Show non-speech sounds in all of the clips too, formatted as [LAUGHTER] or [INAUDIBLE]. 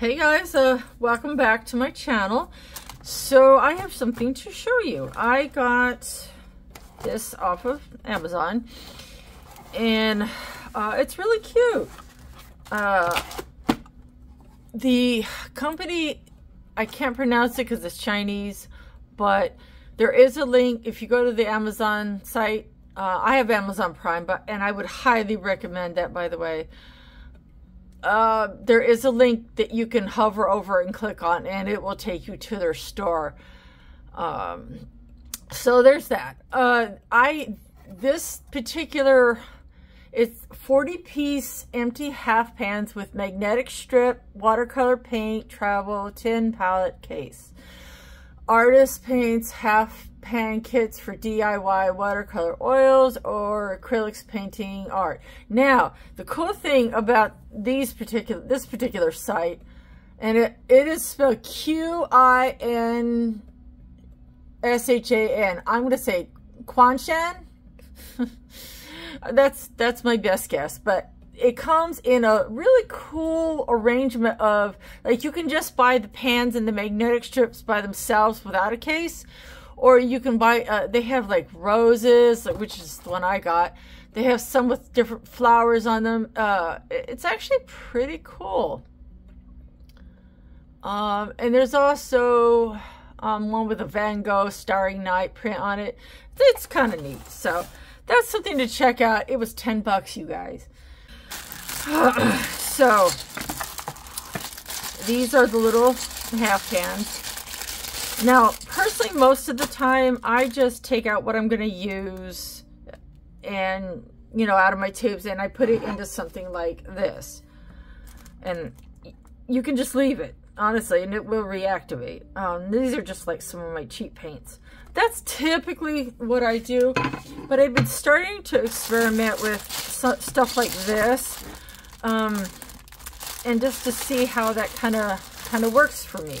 Hey guys, uh, welcome back to my channel. So I have something to show you. I got this off of Amazon and uh, it's really cute. Uh, the company, I can't pronounce it because it's Chinese, but there is a link. If you go to the Amazon site, uh, I have Amazon Prime, but and I would highly recommend that, by the way. Uh, there is a link that you can hover over and click on, and it will take you to their store. Um, so there's that. Uh, I this particular it's 40 piece empty half pans with magnetic strip, watercolor paint, travel, tin palette case. Artist paints half pan kits for DIY watercolor oils or acrylics painting art. Now, the cool thing about these particular this particular site, and it, it is spelled Q-I-N S-H-A-N. I'm going to say Quanshan. [LAUGHS] that's that's my best guess, but it comes in a really cool arrangement of like you can just buy the pans and the magnetic strips by themselves without a case or you can buy uh, they have like roses which is the one i got. They have some with different flowers on them. Uh, it's actually pretty cool. Um, and there's also um, one with a van gogh starry night print on it. It's kind of neat so that's something to check out. It was 10 bucks you guys. [CLEARS THROAT] So these are the little half pans now, personally, most of the time, I just take out what I'm going to use and, you know, out of my tubes and I put it into something like this. And you can just leave it, honestly, and it will reactivate. Um, these are just like some of my cheap paints. That's typically what I do, but I've been starting to experiment with stuff like this um, and just to see how that kind of kind of works for me.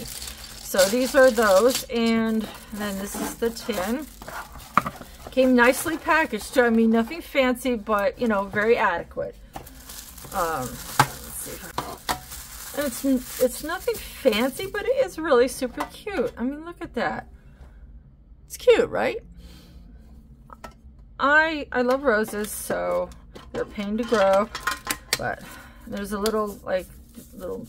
So these are those, and then this is the tin. Came nicely packaged. I mean, nothing fancy, but, you know, very adequate. Um, it's, it's nothing fancy, but it is really super cute. I mean, look at that. It's cute, right? I, I love roses, so they're a pain to grow, but there's a little, like, little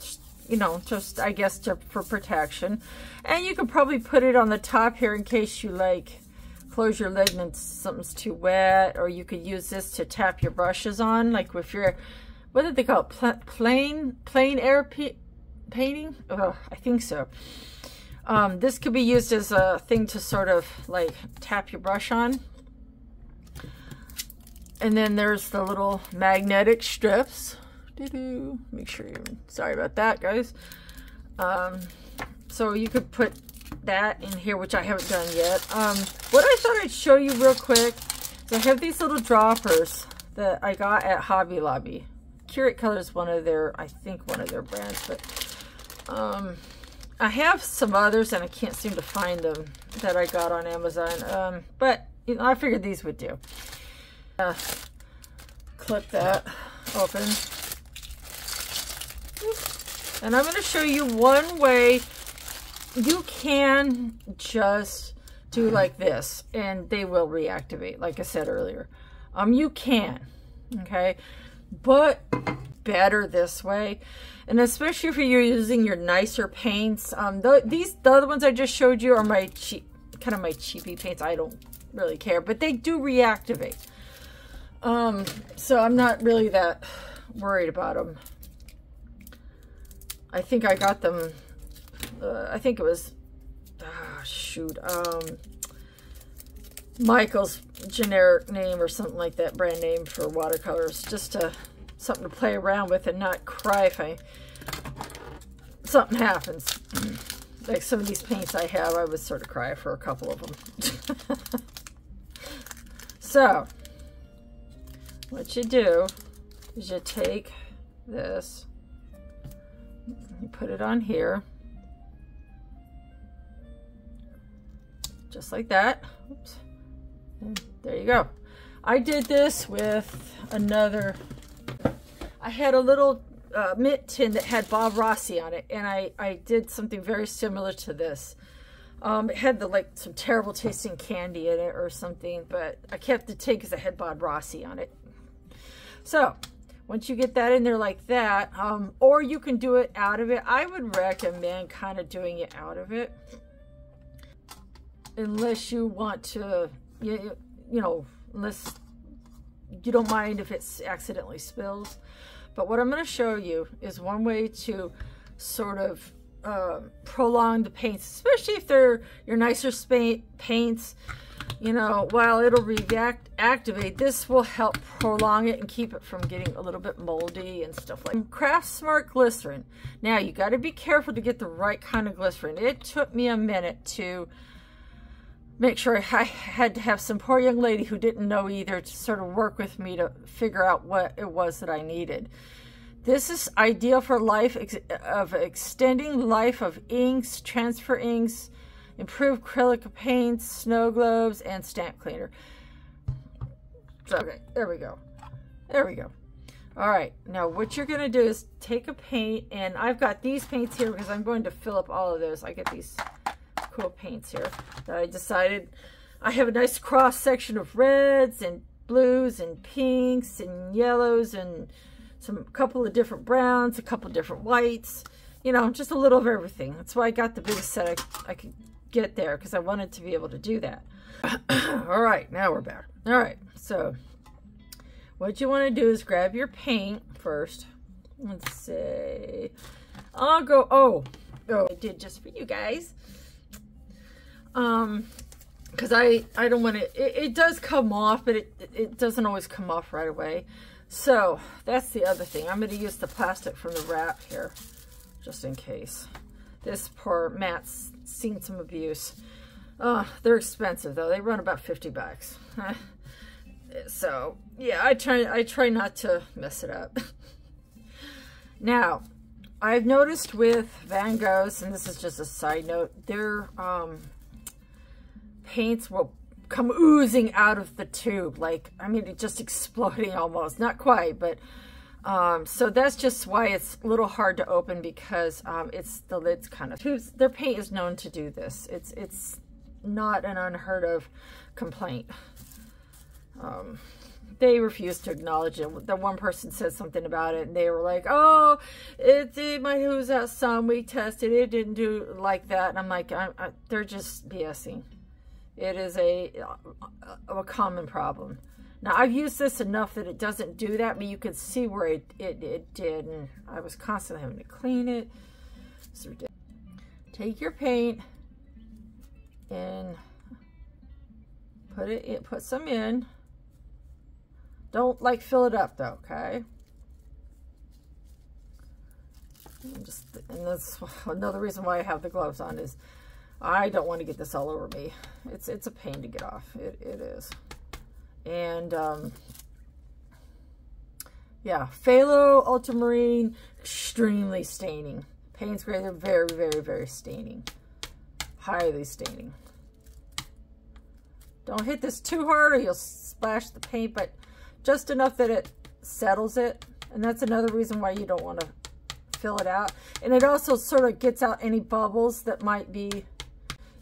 you know, just, I guess, to, for protection. And you could probably put it on the top here in case you, like, close your lid and something's too wet. Or you could use this to tap your brushes on. Like, if you're, what did they call it? Pl plain, plein air painting? I think so. Um, this could be used as a thing to sort of, like, tap your brush on. And then there's the little magnetic strips Make sure you're, sorry about that, guys. Um, so you could put that in here, which I haven't done yet. Um, what I thought I'd show you real quick is I have these little droppers that I got at Hobby Lobby. Curate Color is one of their, I think one of their brands, but um, I have some others and I can't seem to find them that I got on Amazon. Um, but you know, I figured these would do. Uh, clip that open. And I'm going to show you one way you can just do like this and they will reactivate, like I said earlier. Um, You can, okay? But better this way. And especially if you're using your nicer paints. Um, the, these, the other ones I just showed you are my cheap, kind of my cheapy paints. I don't really care, but they do reactivate. Um, so I'm not really that worried about them. I think I got them, uh, I think it was, oh, shoot, um, Michael's generic name or something like that, brand name for watercolors, just to, something to play around with and not cry if I, something happens. [CLEARS THROAT] like some of these paints I have, I would sort of cry for a couple of them. [LAUGHS] so, what you do is you take this you put it on here. Just like that. Oops. And there you go. I did this with another, I had a little uh, mint tin that had Bob Rossi on it, and I, I did something very similar to this. Um, it had the like some terrible tasting candy in it or something, but I kept the tin because it had Bob Rossi on it. So once you get that in there like that, um, or you can do it out of it. I would recommend kind of doing it out of it. Unless you want to, you, you know, unless you don't mind if it accidentally spills. But what I'm going to show you is one way to sort of uh, prolong the paints, especially if they're your nicer paints. You know, while it'll react activate, this will help prolong it and keep it from getting a little bit moldy and stuff like that. Craft Smart Glycerin. Now, you got to be careful to get the right kind of glycerin. It took me a minute to make sure I had to have some poor young lady who didn't know either to sort of work with me to figure out what it was that I needed. This is ideal for life ex of extending life of inks, transfer inks, improved acrylic paints, snow globes, and stamp cleaner. So, okay, there we go. There we go. All right, now what you're gonna do is take a paint, and I've got these paints here because I'm going to fill up all of those. I get these cool paints here that I decided I have a nice cross section of reds and blues and pinks and yellows and some couple of different browns, a couple of different whites, you know, just a little of everything. That's why I got the biggest set I, I could get there because I wanted to be able to do that. [CLEARS THROAT] All right, now we're back. All right, so what you want to do is grab your paint first. Let's see. I'll go, oh, oh, I did just for you guys um because I I don't want it, it it does come off but it it doesn't always come off right away so that's the other thing I'm going to use the plastic from the wrap here just in case this poor mat's seen some abuse uh they're expensive though they run about 50 bucks so yeah I try I try not to mess it up [LAUGHS] now I've noticed with Van Goghs, and this is just a side note, they're um, paints will come oozing out of the tube. Like, I mean, just [LAUGHS] exploding almost. Not quite, but... Um, so that's just why it's a little hard to open because um, it's the lid's kind of tubes. Their paint is known to do this. It's it's not an unheard of complaint. Um, they refuse to acknowledge it. The one person said something about it, and they were like, "Oh, it, might ooze out some. We tested it, didn't do like that." And I'm like, I, I, "They're just BSing." It is a, a common problem. Now, I've used this enough that it doesn't do that, but you can see where it, it, it did. And I was constantly having to clean it. So take your paint and put it in, put some in. Don't like fill it up though, okay? And just and that's [LAUGHS] another reason why I have the gloves on is I don't want to get this all over me. It's it's a pain to get off. It, it is. And, um, yeah, Phthalo Ultramarine, extremely staining. Gray, they're very, very, very staining. Highly staining. Don't hit this too hard or you'll splash the paint, but just enough that it settles it. And that's another reason why you don't want to fill it out. And it also sort of gets out any bubbles that might be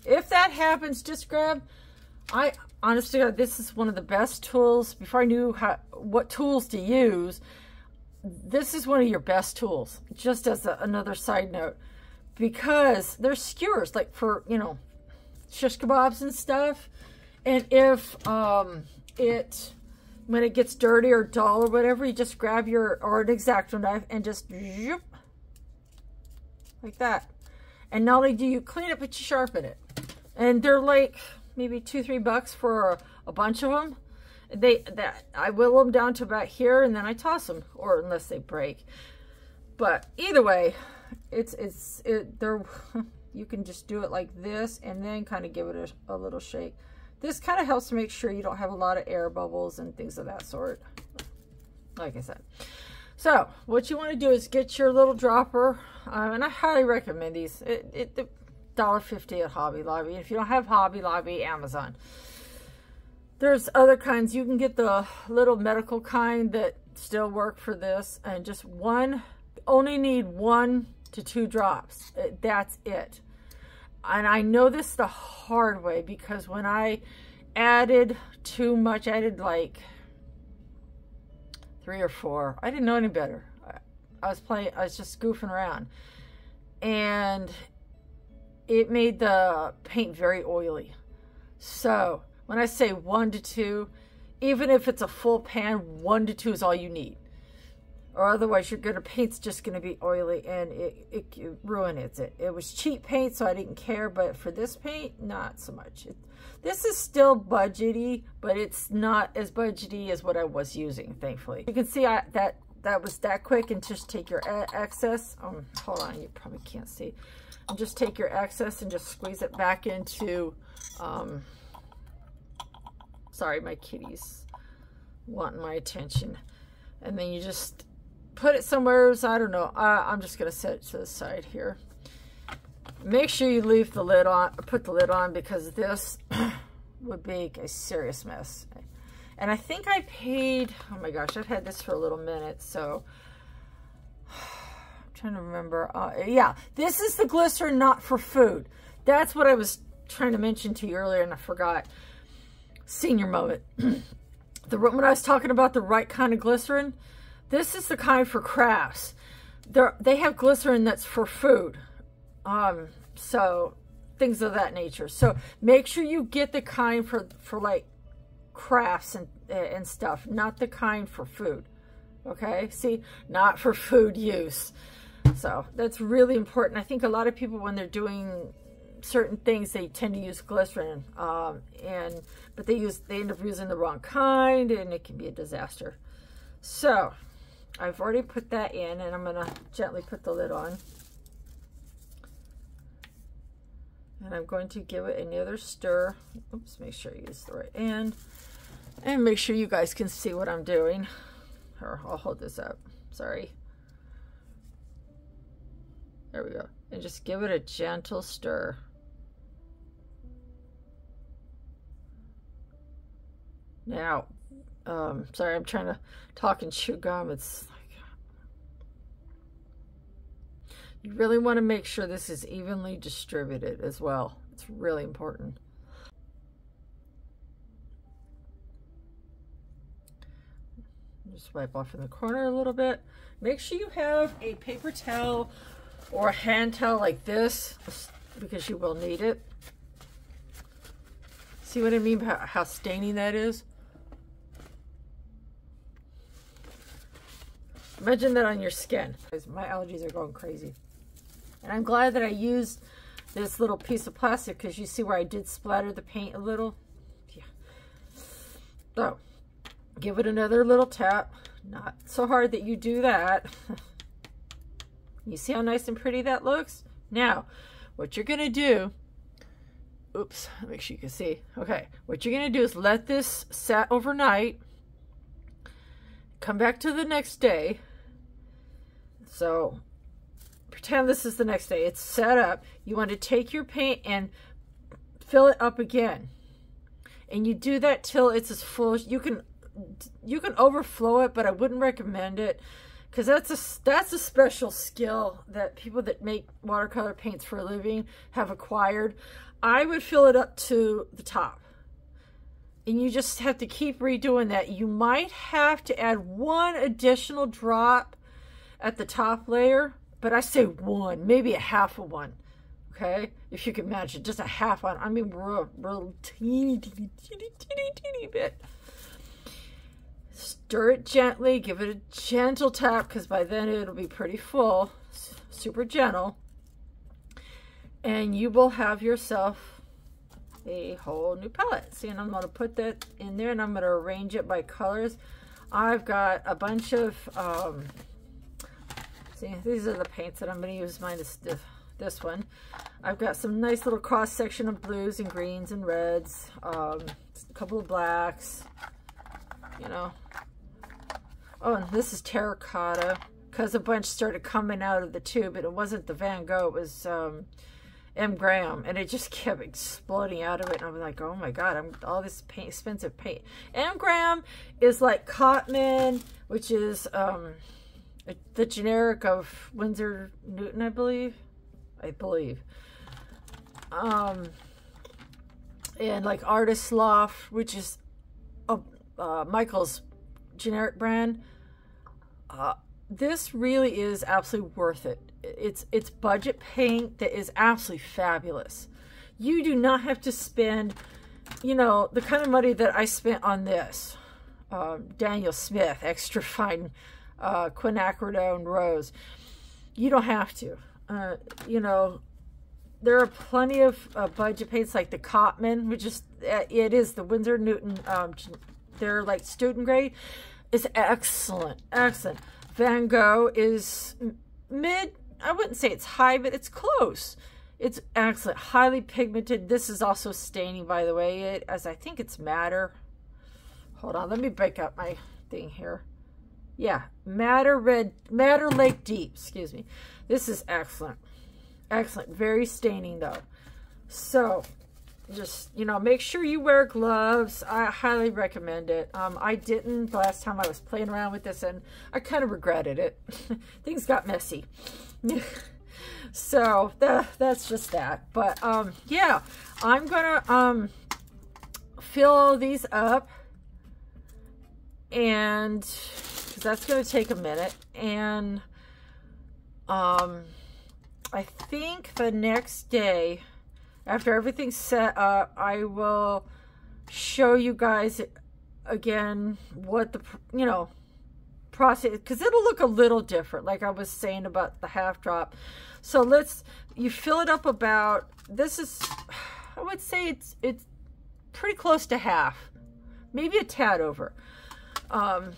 if that happens, just grab, I honestly, this is one of the best tools. Before I knew how, what tools to use, this is one of your best tools, just as a, another side note, because they're skewers, like for, you know, shish kebabs and stuff. And if um, it, when it gets dirty or dull or whatever, you just grab your, or an X-Acto knife and just, zoop, like that. And not only do you clean it, but you sharpen it. And they're like maybe two, three bucks for a, bunch of them. They that I will them down to about here and then I toss them, or unless they break. But either way, it's it's it they're [LAUGHS] you can just do it like this and then kind of give it a, a little shake. This kind of helps to make sure you don't have a lot of air bubbles and things of that sort. Like I said. So, what you want to do is get your little dropper, um, and I highly recommend these. It, it, $1.50 at Hobby Lobby. If you don't have Hobby Lobby, Amazon. There's other kinds. You can get the little medical kind that still work for this. And just one only need one to two drops. Uh, that's it. And I know this the hard way because when I added too much, I added like three or four. I didn't know any better. I was playing, I was just goofing around. And it made the paint very oily. So when I say one to two, even if it's a full pan, one to two is all you need. Or otherwise, you're gonna paint's just gonna be oily and it, it, it ruins it. It was cheap paint, so I didn't care. But for this paint, not so much. It, this is still budgety, but it's not as budgety as what I was using, thankfully. You can see I, that that was that quick and just take your excess. Um, hold on, you probably can't see. Just take your excess and just squeeze it back into, um, sorry, my kitties wanting my attention. And then you just put it somewhere, I don't know. Uh, I'm just going to set it to the side here. Make sure you leave the lid on, put the lid on because this [CLEARS THROAT] would make a serious mess. And I think I paid, oh my gosh, I've had this for a little minute, so trying to remember. Uh, yeah, this is the glycerin not for food. That's what I was trying to mention to you earlier and I forgot. Senior moment. [CLEARS THROAT] the When I was talking about the right kind of glycerin, this is the kind for crafts. They're, they have glycerin that's for food. Um, so things of that nature. So make sure you get the kind for, for like crafts and, and stuff, not the kind for food. Okay, see, not for food use. So that's really important. I think a lot of people, when they're doing certain things, they tend to use glycerin, um, and but they use they end up using the wrong kind, and it can be a disaster. So I've already put that in, and I'm gonna gently put the lid on. And I'm going to give it another stir. Oops, make sure you use the right end. And make sure you guys can see what I'm doing. Or I'll hold this up. Sorry. There we go. And just give it a gentle stir. Now, um, sorry, I'm trying to talk and chew gum. It's You really want to make sure this is evenly distributed as well. It's really important. Just wipe off in the corner a little bit. Make sure you have a paper towel or a hand towel like this because you will need it. See what I mean how, how staining that is? Imagine that on your skin. My allergies are going crazy. And I'm glad that I used this little piece of plastic because you see where I did splatter the paint a little. Yeah. So, give it another little tap. Not so hard that you do that. [LAUGHS] you see how nice and pretty that looks? Now, what you're to do, oops, make sure you can see. Okay, what you're to do is let this set overnight. Come back to the next day. So pretend this is the next day. It's set up. You want to take your paint and fill it up again. And you do that till it's as full. You can you can overflow it, but I wouldn't recommend it because that's a that's a special skill that people that make watercolor paints for a living have acquired. I would fill it up to the top. And you just have to keep redoing that. You might have to add one additional drop at the top layer but I say one, maybe a half of one. Okay, if you can imagine, just a half one. I mean, real, real teeny, teeny, teeny, teeny, teeny bit. Stir it gently. Give it a gentle tap because by then it'll be pretty full. Super gentle. And you will have yourself a whole new palette. See, and I'm going to put that in there and I'm going to arrange it by colors. I've got a bunch of um, See, these are the paints that I'm going to use. Mine is this one. I've got some nice little cross section of blues and greens and reds. Um, a couple of blacks. You know. Oh, this is terracotta. Because a bunch started coming out of the tube. And it wasn't the Van Gogh. It was um, M. Graham. And it just [LAUGHS] kept exploding out of it. And I'm like, oh my god, I'm all this paint, expensive paint. M. Graham is like Cotman, which is... Um, the generic of Winsor Newton, I believe. I believe. Um, and like Artist Loft, which is a, uh, Michael's generic brand. Uh, this really is absolutely worth it. It's it's budget paint that is absolutely fabulous. You do not have to spend, you know, the kind of money that I spent on this. Uh, Daniel Smith, [LAUGHS] extra fine uh, quinacridone rose. You don't have to. Uh, you know, there are plenty of uh, budget paints like the Cotman, which is, uh, it is the Winsor Newton, um, they're like student grade. It's excellent, excellent. Van Gogh is mid, I wouldn't say it's high, but it's close. It's excellent, highly pigmented. This is also staining, by the way, it, as I think it's madder. Hold on, let me break up my thing here. Yeah, Madder Red, Madder Lake Deep, excuse me. This is excellent. Excellent. Very staining, though. So, just, you know, make sure you wear gloves. I highly recommend it. Um, I didn't the last time I was playing around with this, and I kind of regretted it. [LAUGHS] Things got messy. [LAUGHS] so, the, that's just that. But, um, yeah, I'm going to um, fill these up. And that's going to take a minute. And um, I think the next day, after everything's set up, I will show you guys again what the, you know, process, because it'll look a little different, like I was saying about the half drop. So let's, you fill it up about, this is, I would say it's, it's pretty close to half, maybe a tad over. Um,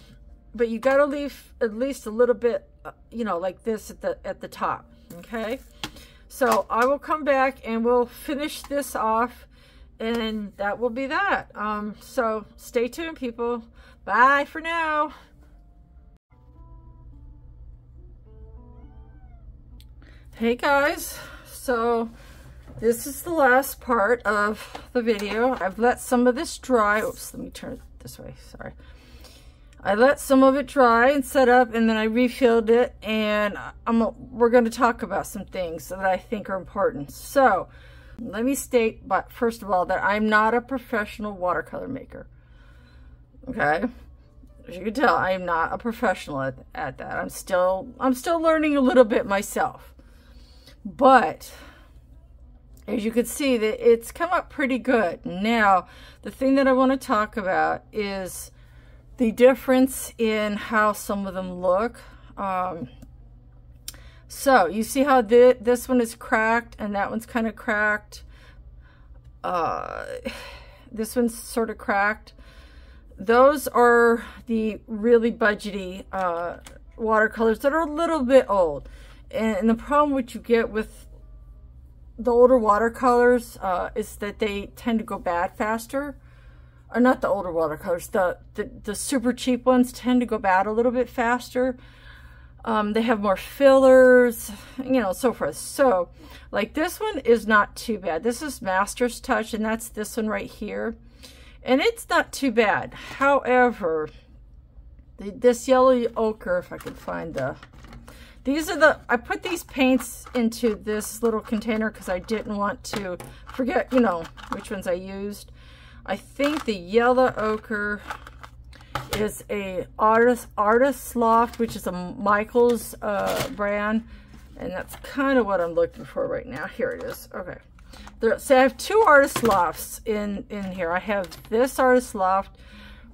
but you got to leave at least a little bit, uh, you know, like this at the, at the top. Okay. So I will come back and we'll finish this off and that will be that. Um, so stay tuned people. Bye for now. Hey guys, so this is the last part of the video. I've let some of this dry. Oops, let me turn it this way, sorry. I let some of it dry and set up and then I refilled it and I'm, we're going to talk about some things that I think are important. So let me state, but first of all, that I'm not a professional watercolor maker. Okay. As you can tell, I am not a professional at, at that. I'm still, I'm still learning a little bit myself. But as you can see, that it's come up pretty good. Now, the thing that I want to talk about is the difference in how some of them look. Um, so you see how th this one is cracked and that one's kind of cracked. Uh, [SIGHS] this one's sort of cracked. Those are the really budgety uh, watercolors that are a little bit old. And, and the problem what you get with the older watercolors uh, is that they tend to go bad faster or not the older watercolors, the, the, the super cheap ones tend to go bad a little bit faster. Um, they have more fillers, you know, so forth. So, like this one is not too bad. This is Master's Touch, and that's this one right here. And it's not too bad. However, the, this yellow ochre, if I can find the... These are the... I put these paints into this little container because I didn't want to forget, you know, which ones I used. I think the yellow ochre is a artist artist loft, which is a Michaels uh, brand, and that's kind of what I'm looking for right now. Here it is. Okay. There, so I have two artist lofts in in here. I have this artist loft,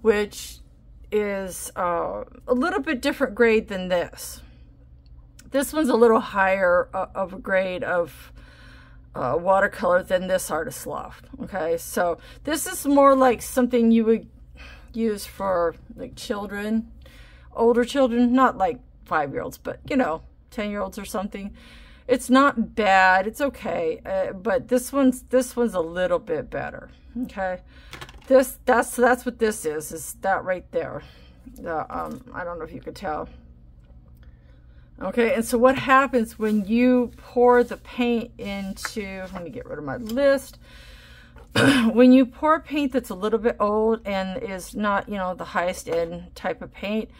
which is uh, a little bit different grade than this. This one's a little higher uh, of a grade of uh, watercolor than this Artist Loft. Okay, so this is more like something you would use for like children, older children, not like five-year-olds, but you know, 10-year-olds or something. It's not bad. It's okay, uh, but this one's this one's a little bit better. Okay, this that's that's what this is. Is that right there? The um, I don't know if you could tell. Okay, and so what happens when you pour the paint into, let me get rid of my list. [CLEARS THROAT] when you pour paint that's a little bit old and is not, you know, the highest end type of paint,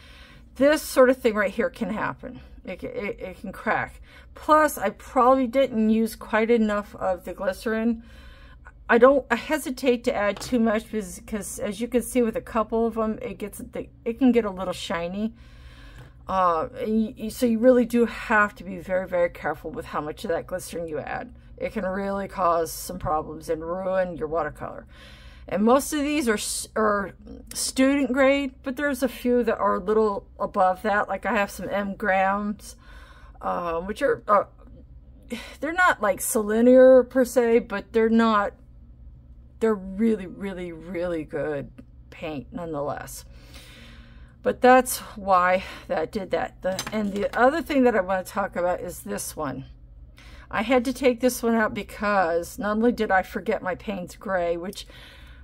this sort of thing right here can happen. It, it, it can crack. Plus, I probably didn't use quite enough of the glycerin. I don't I hesitate to add too much because, because as you can see with a couple of them, it gets it can get a little shiny. Uh, you, so you really do have to be very, very careful with how much of that glycerin you add. It can really cause some problems and ruin your watercolor. And most of these are, are student grade, but there's a few that are a little above that. Like I have some M. Grahams, um, which are, uh, they're not like Sennelier per se, but they're not, they're really, really, really good paint nonetheless. But that's why that did that. The, and the other thing that I want to talk about is this one. I had to take this one out because not only did I forget my Payne's Gray, which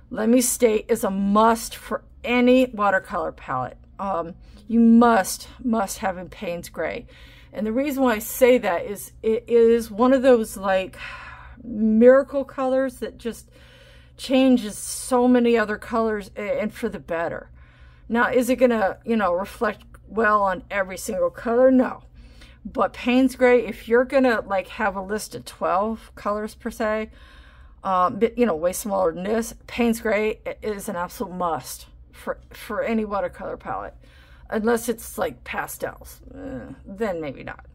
let me state is a must for any watercolor palette. Um, you must, must have in Payne's Gray. And the reason why I say that is it is one of those like miracle colors that just changes so many other colors and for the better. Now, is it going to, you know, reflect well on every single color? No. But Payne's Gray, if you're going to like have a list of 12 colors per se, um, you know, way smaller than this, Payne's Gray is an absolute must for, for any watercolor palette. Unless it's like pastels, eh, then maybe not.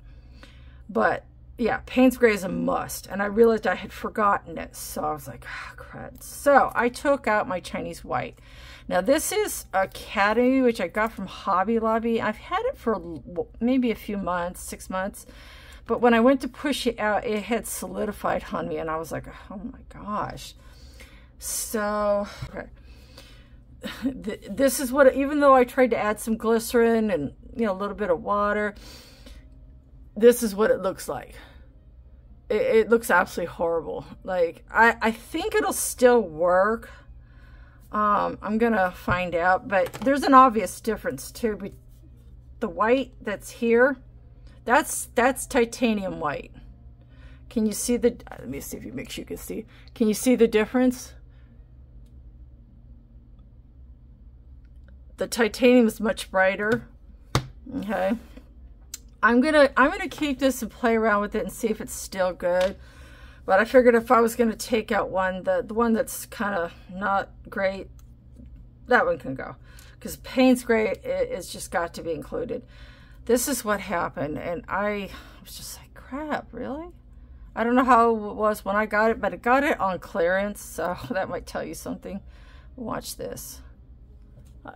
But yeah, Payne's Gray is a must. And I realized I had forgotten it. So I was like, oh, crud. So I took out my Chinese white. Now this is a Academy, which I got from Hobby Lobby. I've had it for maybe a few months, six months. But when I went to push it out, it had solidified on me. And I was like, oh my gosh. So, okay. [SIGHS] This is what, even though I tried to add some glycerin and, you know, a little bit of water, this is what it looks like it, looks absolutely horrible. Like, I, I think it'll still work. Um, I'm going to find out. But there's an obvious difference, too. But the white that's here, that's, that's titanium white. Can you see the, let me see if you make sure you can see. Can you see the difference? The titanium is much brighter. Okay. I'm gonna I'm gonna keep this and play around with it and see if it's still good. But I figured if I was gonna take out one, the the one that's kind of not great, that one can go. Because Payne's Gray it's just got to be included. This is what happened, and I was just like, crap, really? I don't know how it was when I got it, but I got it on clearance, so [LAUGHS] that might tell you something. Watch this. Uh,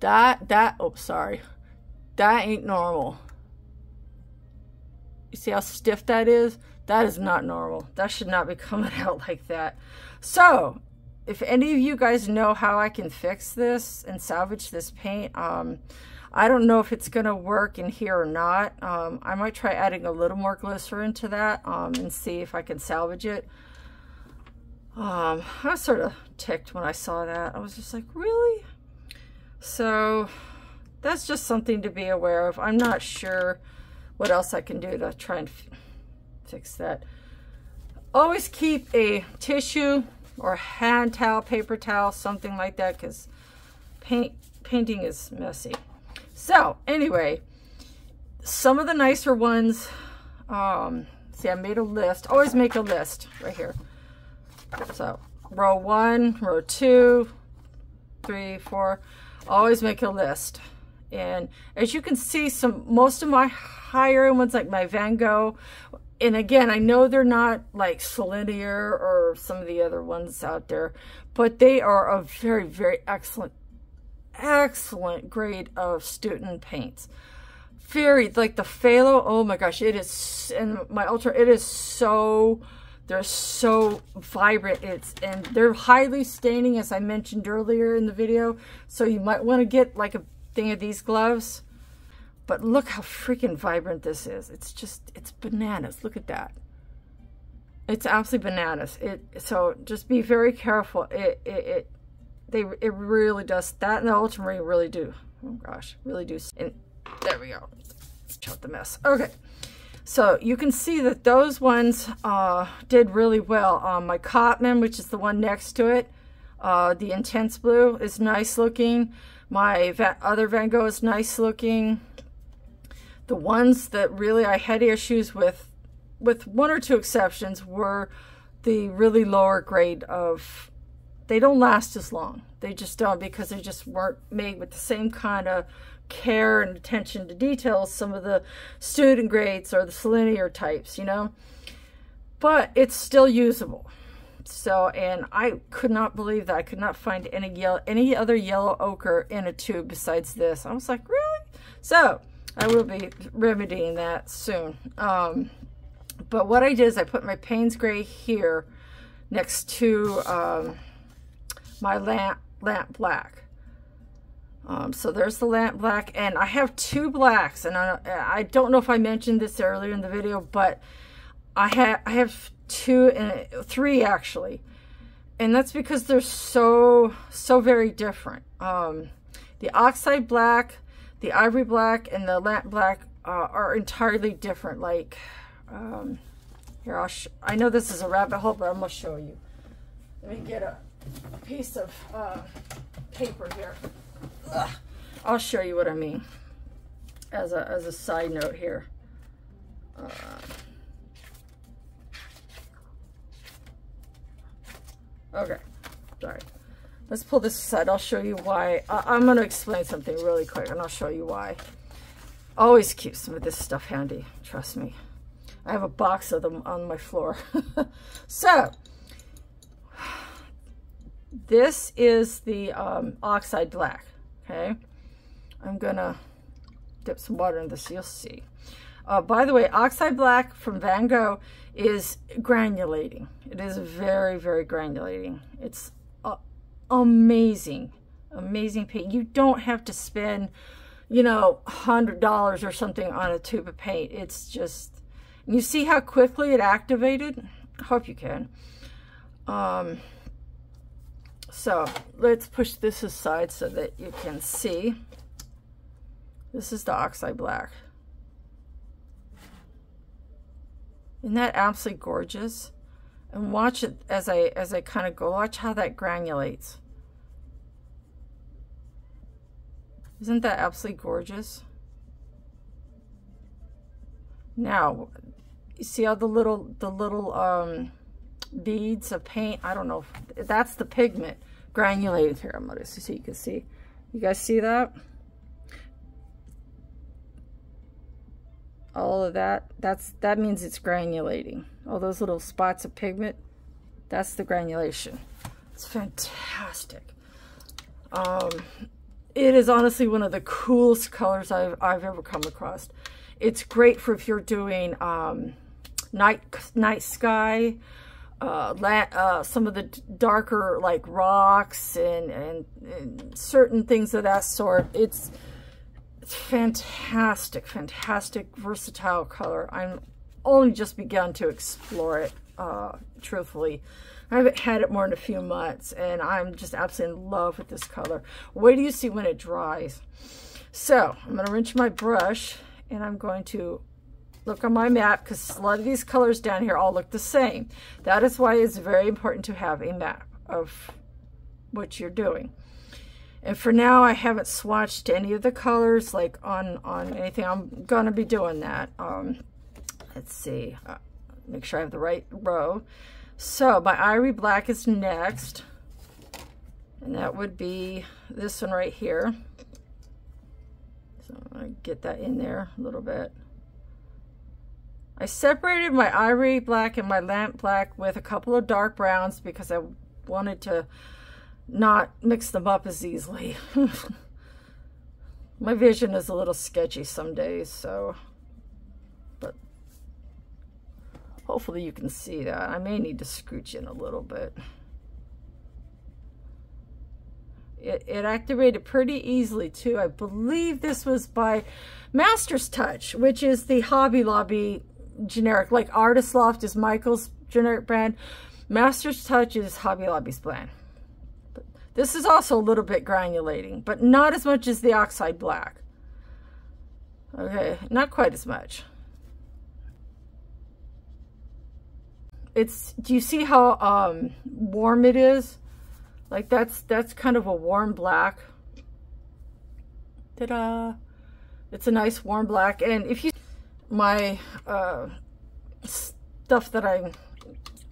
that, that, oh, sorry. That ain't normal. You see how stiff that is? That is not normal. That should not be [LAUGHS] coming out like that. So, if any of you guys know how I can fix this and salvage this paint, um, I don't know if it's going to work in here or not. Um, I might try adding a little more glycerin to that um, and see if I can salvage it. Um, I was sort of ticked when I saw that. I was just like, really? So, that's just something to be aware of. I'm not sure what else I can do to try and fix that. Always keep a tissue or hand towel, paper towel, something like that because paint painting is messy. So anyway, some of the nicer ones, um, see I made a list. Always make a list right here. So row one, row two, three, four. Always make a list. And as you can see, some most of my higher ones, like my Van Gogh, and again, I know they're not like Sennelier or some of the other ones out there, but they are a very, very excellent, excellent grade of student paints. Very, like the Phthalo, oh my gosh, it is, and my Ultra, it is so, they're so vibrant. It's, and they're highly staining, as I mentioned earlier in the video, so you might want to get like a thing of these gloves. But look how freaking vibrant this is. It's just, it's bananas. Look at that. It's absolutely bananas. It So just be very careful. It, it, it, they, it really does, that and the ultramarine really do. Oh gosh, really do. And there we go. Shut the mess. Okay. So you can see that those ones uh, did really well. Um, my Cotman, which is the one next to it, Uh, the Intense Blue is nice looking. My other Van Gogh is nice looking. The ones that really I had issues with, with one or two exceptions, were the really lower grade of, they don't last as long. They just don't because they just weren't made with the same kind of care and attention to details some of the student grades or the linear types, you know. But it's still usable. So, and I could not believe that I could not find any yellow, any other yellow ochre in a tube besides this. I was like, really? So, I will be remedying that soon. Um, but what I did is I put my Payne's Gray here next to um, my lamp, lamp black. Um, so there's the lamp black, and I have two blacks, and I, I don't know if I mentioned this earlier in the video, but I have I have two and three actually, and that's because they're so so very different. Um, the oxide black, the ivory black, and the lamp black uh, are entirely different. Like um, here, I'll I know this is a rabbit hole, but I'm gonna show you. Let me get a, a piece of uh, paper here. Ugh. I'll show you what I mean as a, as a side note here. Uh, okay, sorry. Let's pull this aside. I'll show you why. I, am going to explain something really quick, and I'll show you why. Always keep some of this stuff handy. Trust me. I have a box of them on my floor. [LAUGHS] so, this is the um, oxide black okay? I'm gonna dip some water in this, you'll see. Uh, by the way, Oxide Black from Van Gogh is granulating. It is very, very granulating. It's uh, amazing, amazing paint. You don't have to spend, you know, $100 or something on a tube of paint. It's just, you see how quickly it activated? I hope you can. Um, so let's push this aside so that you can see. This is the oxide black. Isn't that absolutely gorgeous? And watch it as I as I kind of go. Watch how that granulates. Isn't that absolutely gorgeous? Now, you see how the little the little um, beads of paint. I don't know. That's the pigment granulated here. I'm going to see so you can see. You guys see that? All of that. That's That means it's granulating. All those little spots of pigment. That's the granulation. It's fantastic. Um, it is honestly one of the coolest colors I've, I've ever come across. It's great for if you're doing um, night night sky uh, uh, some of the darker like rocks and, and, and, certain things of that sort. It's, it's fantastic, fantastic, versatile color. I'm only just begun to explore it, uh, truthfully. I haven't had it more than a few months, and I'm just absolutely in love with this color. Wait do you see when it dries. So, I'm going to rinse my brush, and I'm going to look on my map because a lot of these colors down here all look the same. That is why it's very important to have a map of what you're doing. And for now, I haven't swatched any of the colors like on, on anything. I'm going to be doing that. Um, let's see. Uh, make sure I have the right row. So my Ivory Black is next. And that would be this one right here. So I'm going to get that in there a little bit. I separated my ivory black and my lamp black with a couple of dark browns because I wanted to not mix them up as easily. [LAUGHS] my vision is a little sketchy some days, so, but hopefully you can see that. I may need to scooch in a little bit. It, it activated pretty easily too. I believe this was by Master's Touch, which is the Hobby Lobby generic, like Artist Loft is Michael's generic brand. Master's Touch is Hobby Lobby's brand. This is also a little bit granulating, but not as much as the Oxide Black. Okay, not quite as much. It's, do you see how um, warm it is? Like that's, that's kind of a warm black. Ta-da! It's a nice warm black. And if you, my uh, stuff that I,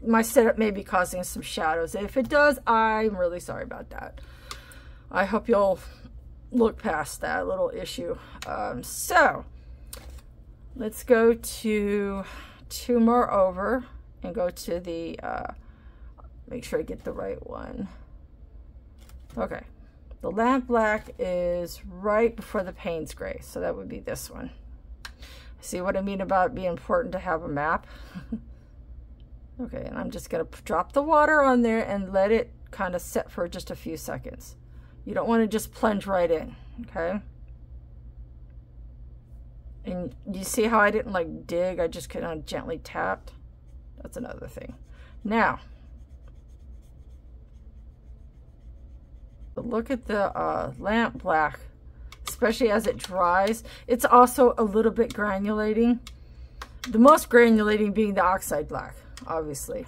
my setup may be causing some shadows. If it does, I'm really sorry about that. I hope you'll look past that little issue. Um, so let's go to two more over and go to the, uh, make sure I get the right one. Okay. The lamp black is right before the Payne's gray, so that would be this one. See what I mean about being important to have a map? [LAUGHS] okay, and I'm just to drop the water on there and let it kind of set for just a few seconds. You don't want to just plunge right in, okay? And you see how I didn't like dig, I just kind of gently tapped? That's another thing. Now, look at the uh, lamp black, especially as it dries. It's also a little bit granulating. The most granulating being the oxide black, obviously.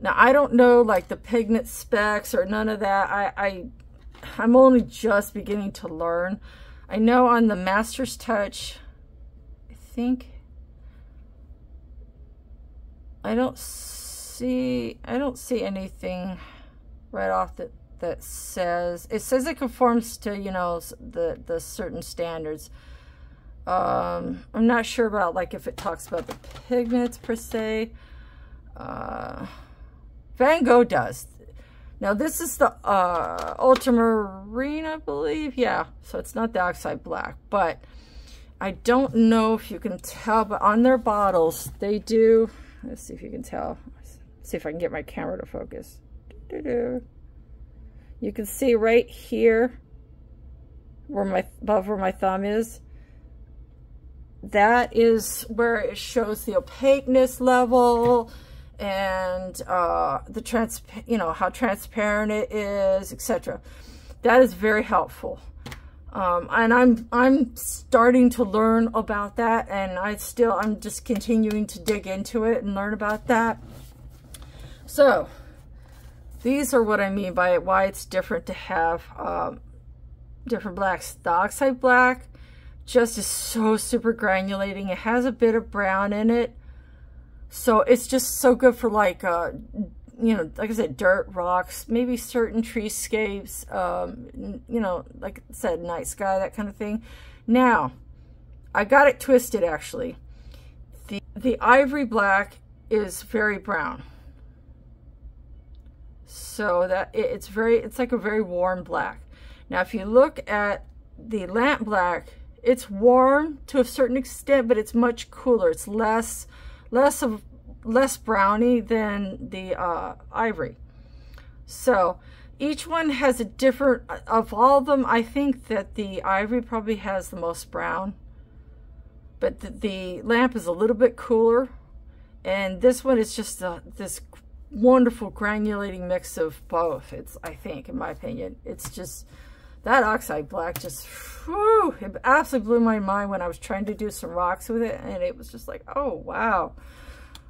Now, I don't know like the pigment specs or none of that. I, I, I'm only just beginning to learn. I know on the Master's Touch, I think, I don't see, I don't see anything right off that that says, it says it conforms to, you know, the, the certain standards. Um, I'm not sure about like if it talks about the pigments per se. Uh, Van Gogh does. Now this is the uh, ultramarine, I believe. Yeah, so it's not the oxide black, but I don't know if you can tell, but on their bottles, they do, let's see if you can tell. Let's see if I can get my camera to focus. Doo -doo. You can see right here, where my above where my thumb is, that is where it shows the opaqueness level, and uh, the trans, you know, how transparent it is, etc. That is very helpful. Um, and I'm I'm starting to learn about that, and I still I'm just continuing to dig into it and learn about that. So these are what I mean by it, why it's different to have um, different blacks. The oxide black just is so super granulating. It has a bit of brown in it. So it's just so good for like, uh, you know, like I said, dirt, rocks, maybe certain treescapes, um, you know, like I said, night sky, that kind of thing. Now, I got it twisted actually. The, the ivory black is very brown. So that it, it's very, it's like a very warm black. Now, if you look at the lamp black, it's warm to a certain extent, but it's much cooler. It's less less of less browny than the uh, ivory. So each one has a different, of all of them, I think that the ivory probably has the most brown. But the, the lamp is a little bit cooler. And this one is just a, this wonderful granulating mix of both. It's, I think, in my opinion, it's just, that oxide black just, whew, it absolutely blew my mind when I was trying to do some rocks with it. And it was just like, oh, wow.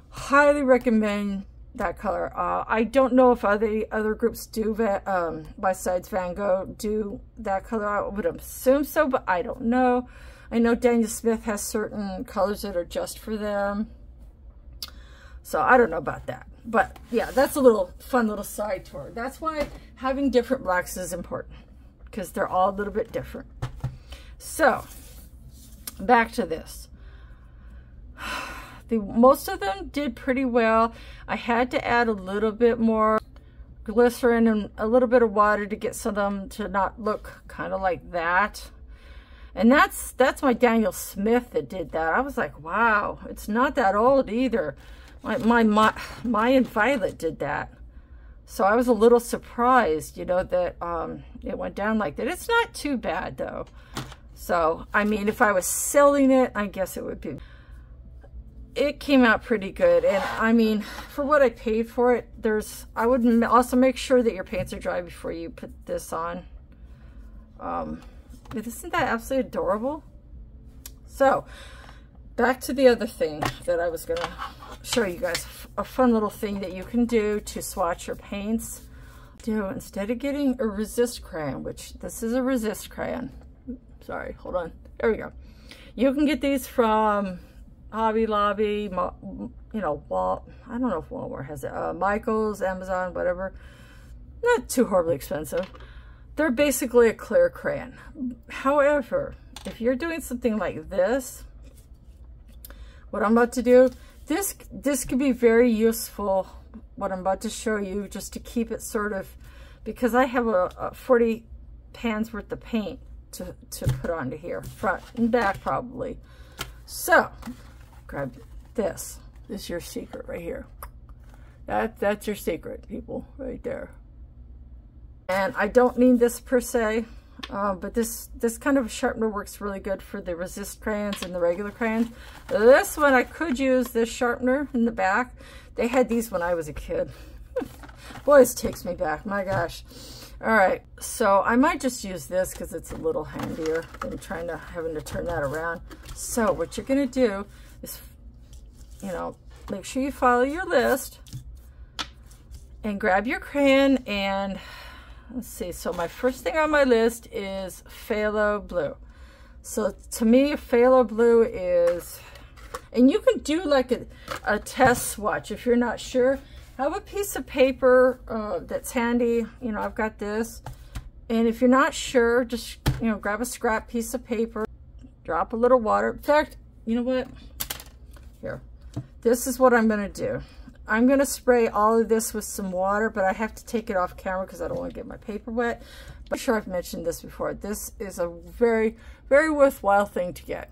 Highly recommend that color. Uh, I don't know if other other groups do that, um, besides Van Gogh, do that color. I would assume so, but I don't know. I know Daniel Smith has certain colors that are just for them. So I don't know about that. But yeah, that's a little fun little side tour. That's why having different blacks is important because they're all a little bit different. So, back to this. [SIGHS] The, most of them did pretty well. I had to add a little bit more glycerin and a little bit of water to get some of them to not look kind of like that. And that's that's my Daniel Smith that did that. I was like, wow, it's not that old either. My, my, my Mayan Violet did that. So I was a little surprised, you know, that um, it went down like that. It's not too bad, though. So, I mean, if I was selling it, I guess it would be. It came out pretty good. And, I mean, for what I paid for it, there's... I would also make sure that your pants are dry before you put this on. Um, isn't that absolutely adorable? So, back to the other thing that I was going to show you guys. A fun little thing that you can do to swatch your paints do instead of getting a resist crayon, which this is a resist crayon. Sorry, hold on. There we go. You can get these from Hobby Lobby, you know, Wal I don't know if Walmart has it. Uh, Michael's, Amazon, whatever. Not too horribly expensive. They're basically a clear crayon. However, if you're doing something like this, what I'm about to do, this, this could be very useful, what I'm about to show you, just to keep it sort of, because I have a, a 40 pans worth of paint to, to put onto here, front and back probably. So, grab this. This is your secret right here. That, that's your secret, people, right there. And I don't need this per se, uh, but this, this kind of sharpener works really good for the resist crayons and the regular crayons. This one, I could use this sharpener in the back. They had these when I was a kid. [LAUGHS] Boys takes me back, my gosh. All right, so I might just use this because it's a little handier than trying to having to turn that around. So what you're gonna do is, you know, make sure you follow your list and grab your crayon and let's see. So my first thing on my list is Phthalo Blue. So to me, Phthalo Blue is, and you can do like a, a test swatch if you're not sure have a piece of paper uh, that's handy. You know, I've got this. And if you're not sure, just, you know, grab a scrap piece of paper, drop a little water. In fact, you know what? Here, this is what I'm going to do. I'm going to spray all of this with some water, but I have to take it off camera because I don't want to get my paper wet. But I'm sure I've mentioned this before. This is a very, very worthwhile thing to get.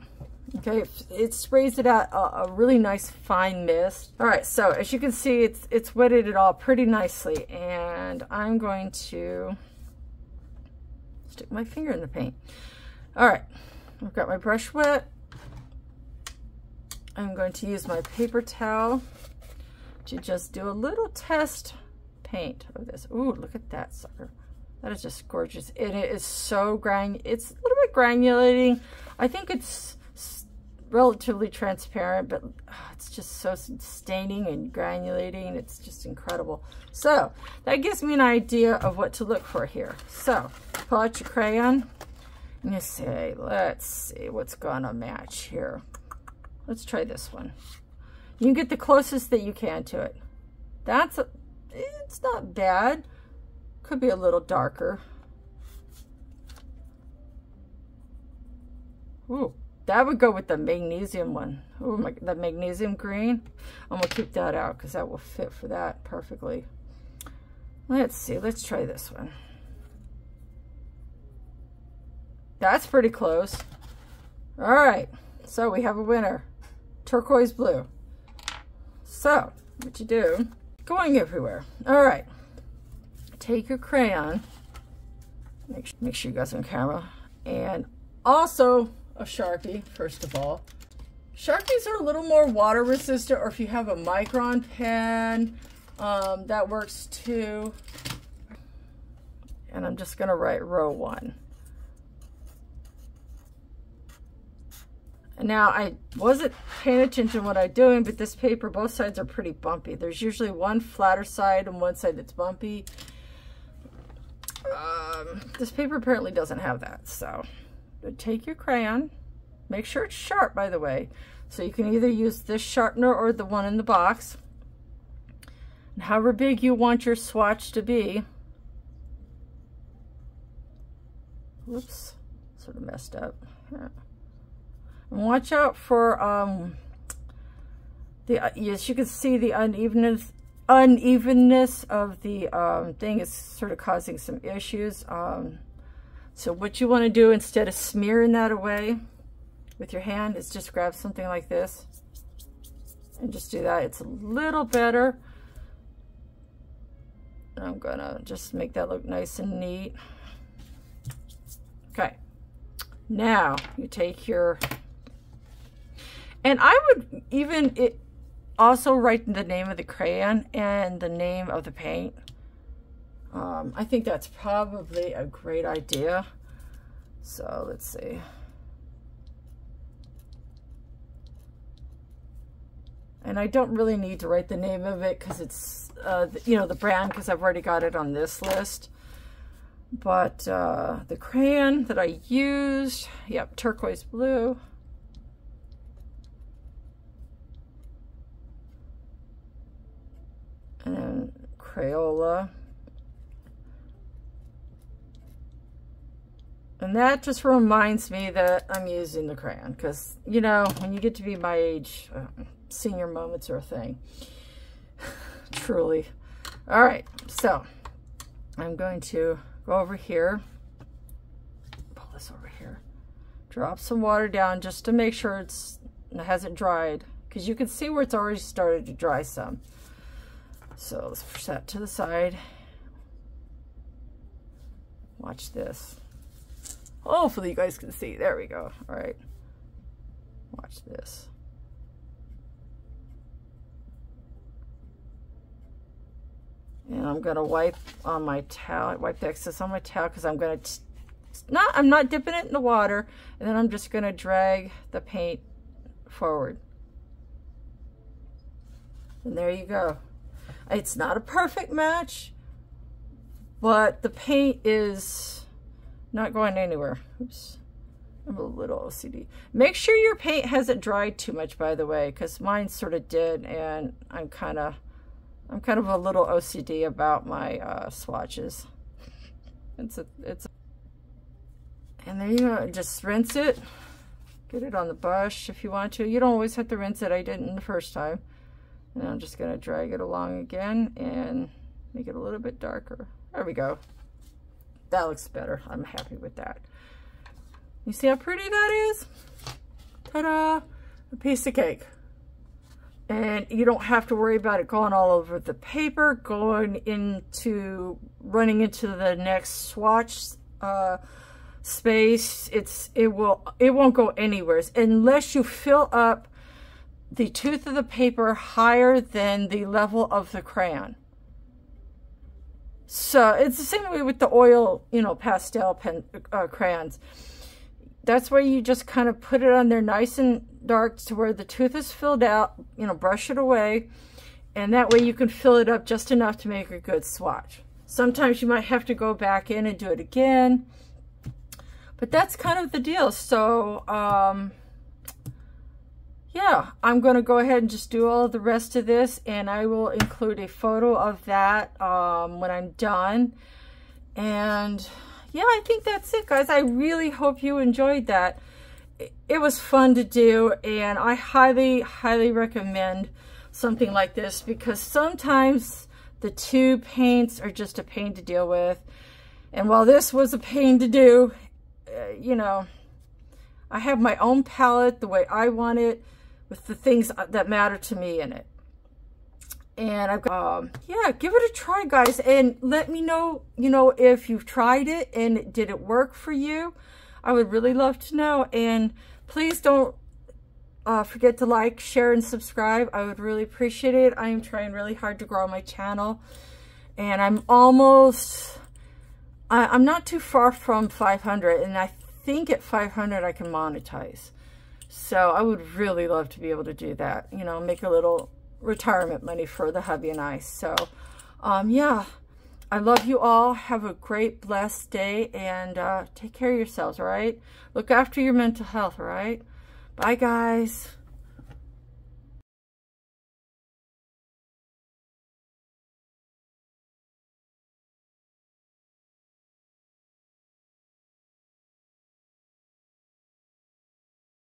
Okay, it sprays it out a, a, really nice fine mist. All right, so as you can see, it's it's wetted it all pretty nicely, and I'm going to stick my finger in the paint. All right, I've got my brush wet. I'm going to use my paper towel to just do a little test paint of this. Ooh, look at that sucker. That is just gorgeous. It is so gran. It's a little bit granulating. I think it's relatively transparent, but oh, it's just so staining and granulating. It's just incredible. So that gives me an idea of what to look for here. So pull out your crayon and you say, let's see what's gonna match here. Let's try this one. You can get the closest that you can to it. That's, a, it's not bad. Could be a little darker. Ooh, that would go with the magnesium one. Oh my, the magnesium green. I'm gonna keep that out because that will fit for that perfectly. Let's see, let's try this one. That's pretty close. All right, so we have a winner. Turquoise blue. So, what you do, going everywhere. All right, take your crayon, make, make sure you got some camera, and also a Sharpie, first of all. Sharpies are a little more water resistant, or if you have a micron pen, um, that works too. And I'm just gonna write row one. Now, I wasn't paying attention what I'm doing, but this paper, both sides are pretty bumpy. There's usually one flatter side and one side that's bumpy. Um, this paper apparently doesn't have that, so take your crayon, make sure it's sharp, by the way. So you can either use this sharpener or the one in the box. And however big you want your swatch to be. Whoops, sort of messed up. And watch out for um, the, uh, yes, you can see the unevenness unevenness of the um, thing is sort of causing some issues. Um, so what you want to do instead of smearing that away with your hand is just grab something like this and just do that. It's a little better. I'm gonna just make that look nice and neat. Okay, now you take your, and I would even it also write the name of the crayon and the name of the paint um, I think that's probably a great idea. So let's see. And I don't really need to write the name of it because it's, uh, you know, the brand because I've already got it on this list. But uh, the crayon that I used, yep, turquoise blue. And Crayola. And that just reminds me that I'm using the crayon because, you know, when you get to be my age, uh, senior moments are a thing. [SIGHS] Truly. All right, so I'm going to go over here, pull this over here, drop some water down just to make sure it's, it hasn't dried because you can see where it's already started to dry some. So let's push that to the side. Watch this. Hopefully you guys can see. There we go. All right. Watch this. And I'm going to wipe on my towel, wipe the excess on my towel because I'm going to, not, I'm not dipping it in the water. And then I'm just going to drag the paint forward. And there you go. It's not a perfect match, but the paint is not going anywhere. Oops. I'm a little OCD. Make sure your paint hasn't dried too much, by the way, because mine sort of did, and I'm kind of, I'm kind of a little OCD about my uh, swatches. [LAUGHS] It's a, it's, a, and there you go. Just rinse it. Get it on the brush if you want to. You don't always have to rinse it. I didn't the first time. And I'm just going to drag it along again and make it a little bit darker. There we go. That looks better. I'm happy with that. You see how pretty that is? Ta-da! A piece of cake. And you don't have to worry about it going all over the paper, going into, running into the next swatch uh, space. It's, it will, it won't go anywhere unless you fill up the tooth of the paper higher than the level of the crayon. So it's the same way with the oil, you know, pastel pen uh, crayons. That's where you just kind of put it on there nice and dark to where the tooth is filled out, you know, brush it away. And that way you can fill it up just enough to make a good swatch. Sometimes you might have to go back in and do it again. But that's kind of the deal. So, um, yeah, I'm going to go ahead and just do all the rest of this and I will include a photo of that um, when I'm done. And yeah, I think that's it, guys. I really hope you enjoyed that. It was fun to do and I highly, highly recommend something like this because sometimes the two paints are just a pain to deal with. And while this was a pain to do, uh, you know, I have my own palette the way I want it with the things that matter to me in it. And I've got, um, yeah, give it a try, guys. And let me know, you know, if you've tried it and did it work for you. I would really love to know. And please don't uh, forget to like, share, and subscribe. I would really appreciate it. I am trying really hard to grow my channel. And I'm almost, I, I'm not too far from 500. And I think at 500 I can monetize. So I would really love to be able to do that, you know, make a little retirement money for the hubby and I. So, um, yeah, I love you all. Have a great, blessed day and uh, take care of yourselves, all right? Look after your mental health, all right? Bye, guys.